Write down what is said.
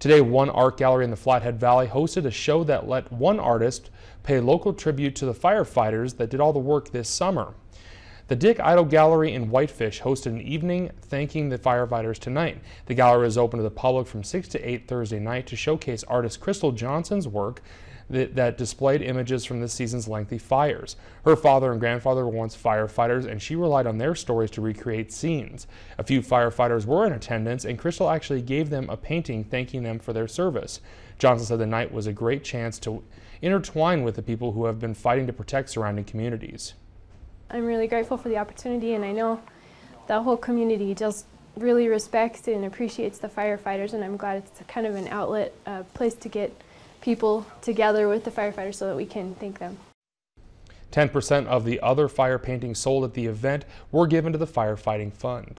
Today, one art gallery in the Flathead Valley hosted a show that let one artist pay local tribute to the firefighters that did all the work this summer. The Dick Idol Gallery in Whitefish hosted an evening thanking the firefighters tonight. The gallery is open to the public from 6 to 8 Thursday night to showcase artist Crystal Johnson's work that, that, displayed images from this season's lengthy fires. Her father and grandfather were once firefighters and she relied on their stories to recreate scenes. A few firefighters were in attendance and Crystal actually gave them a painting thanking them for their service. Johnson said the night was a great chance to intertwine with the people who have been fighting to protect surrounding communities. I'm really grateful for the opportunity and I know the whole community just really respects and appreciates the firefighters and I'm glad it's kind of an outlet, a place to get people together with the firefighters so that we can thank them. 10% of the other fire paintings sold at the event were given to the firefighting fund.